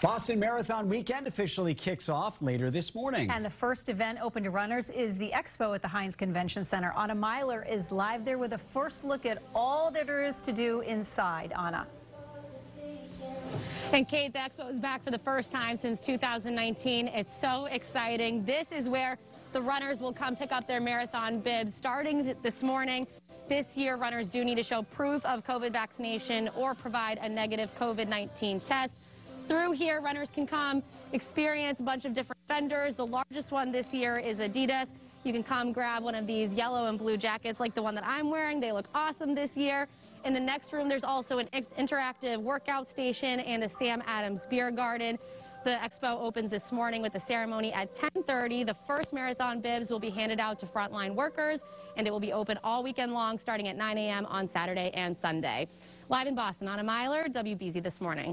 Boston Marathon weekend officially kicks off later this morning. And the first event open to runners is the expo at the Hynes Convention Center. Anna Meiler is live there with a first look at all that there is to do inside. Anna. And Kate, the expo is back for the first time since 2019. It's so exciting. This is where the runners will come pick up their marathon bibs starting this morning. This year, runners do need to show proof of COVID vaccination or provide a negative COVID-19 test. Through here, runners can come experience a bunch of different vendors. The largest one this year is Adidas. You can come grab one of these yellow and blue jackets like the one that I'm wearing. They look awesome this year. In the next room, there's also an interactive workout station and a Sam Adams beer garden. The expo opens this morning with a ceremony at 1030. The first marathon bibs will be handed out to frontline workers, and it will be open all weekend long starting at 9 a.m. on Saturday and Sunday. Live in Boston, Anna Meiler, WBZ This Morning.